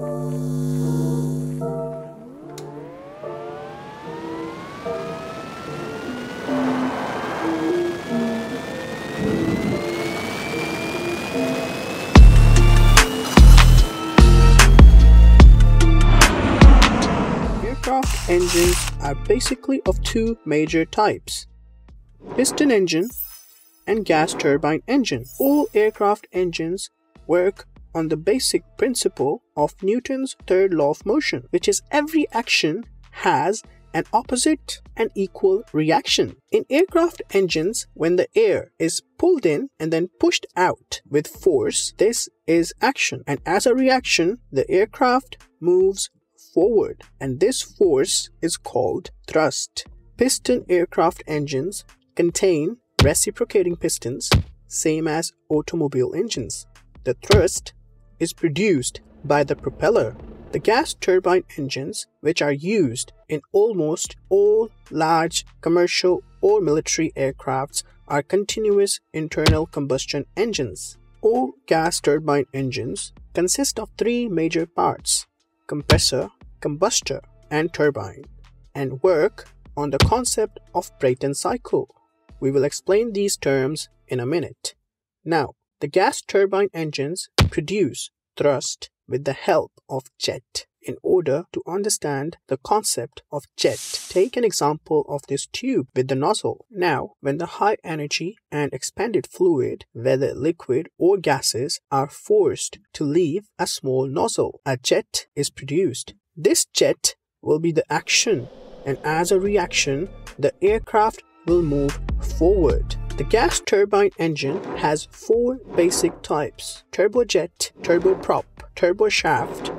Aircraft engines are basically of two major types piston engine and gas turbine engine. All aircraft engines work on the basic principle of Newton's third law of motion, which is every action has an opposite and equal reaction. In aircraft engines, when the air is pulled in and then pushed out with force, this is action. And as a reaction, the aircraft moves forward, and this force is called thrust. Piston aircraft engines contain reciprocating pistons, same as automobile engines. The thrust is produced by the propeller. The gas turbine engines, which are used in almost all large commercial or military aircrafts, are continuous internal combustion engines. All gas turbine engines consist of three major parts compressor, combustor, and turbine, and work on the concept of Brayton cycle. We will explain these terms in a minute. Now, the gas turbine engines produce thrust with the help of jet. In order to understand the concept of jet, take an example of this tube with the nozzle. Now, when the high energy and expanded fluid, whether liquid or gases, are forced to leave a small nozzle, a jet is produced. This jet will be the action, and as a reaction, the aircraft will move forward. The gas turbine engine has four basic types turbojet, turboprop, turboshaft,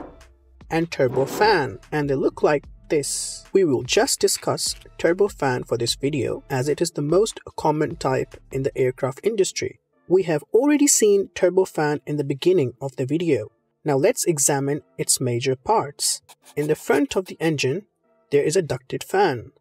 and turbofan, and they look like this. We will just discuss turbofan for this video as it is the most common type in the aircraft industry. We have already seen turbofan in the beginning of the video. Now let's examine its major parts. In the front of the engine, there is a ducted fan.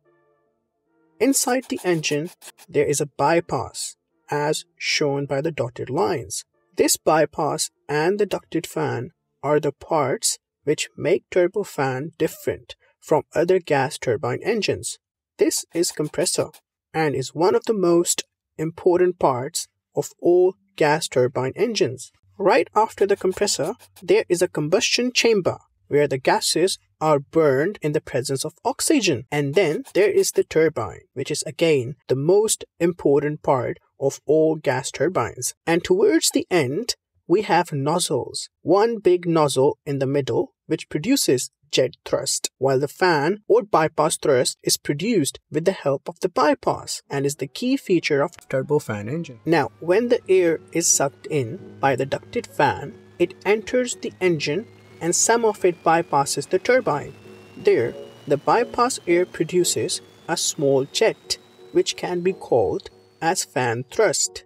Inside the engine, there is a bypass, as shown by the dotted lines. This bypass and the ducted fan are the parts which make turbofan different from other gas turbine engines. This is compressor and is one of the most important parts of all gas turbine engines. Right after the compressor, there is a combustion chamber where the gases are burned in the presence of oxygen. And then there is the turbine, which is again the most important part of all gas turbines. And towards the end, we have nozzles. One big nozzle in the middle, which produces jet thrust, while the fan or bypass thrust is produced with the help of the bypass and is the key feature of turbofan engine. Now, when the air is sucked in by the ducted fan, it enters the engine and some of it bypasses the turbine. There, the bypass air produces a small jet, which can be called as fan thrust.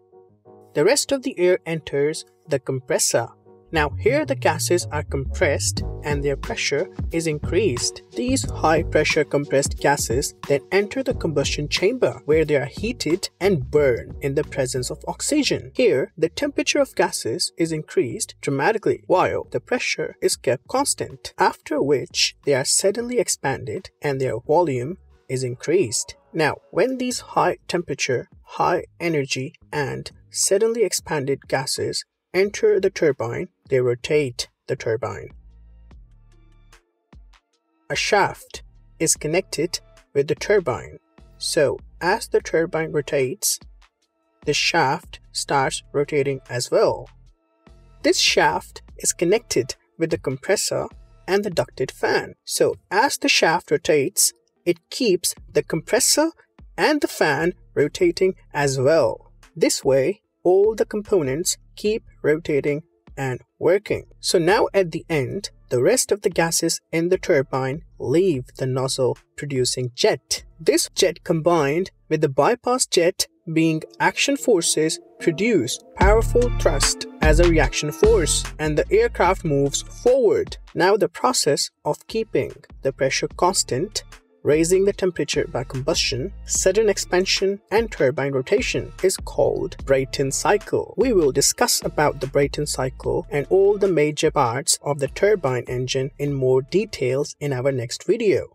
The rest of the air enters the compressor now here the gases are compressed and their pressure is increased. These high pressure compressed gases then enter the combustion chamber where they are heated and burn in the presence of oxygen. Here the temperature of gases is increased dramatically while the pressure is kept constant, after which they are suddenly expanded and their volume is increased. Now, when these high temperature, high energy, and suddenly expanded gases enter the turbine, they rotate the turbine. A shaft is connected with the turbine, so as the turbine rotates, the shaft starts rotating as well. This shaft is connected with the compressor and the ducted fan, so as the shaft rotates, it keeps the compressor and the fan rotating as well. This way, all the components keep rotating and working. So now at the end, the rest of the gases in the turbine leave the nozzle producing jet. This jet combined with the bypass jet being action forces produce powerful thrust as a reaction force and the aircraft moves forward. Now the process of keeping the pressure constant raising the temperature by combustion, sudden expansion, and turbine rotation is called Brayton cycle. We will discuss about the Brayton cycle and all the major parts of the turbine engine in more details in our next video.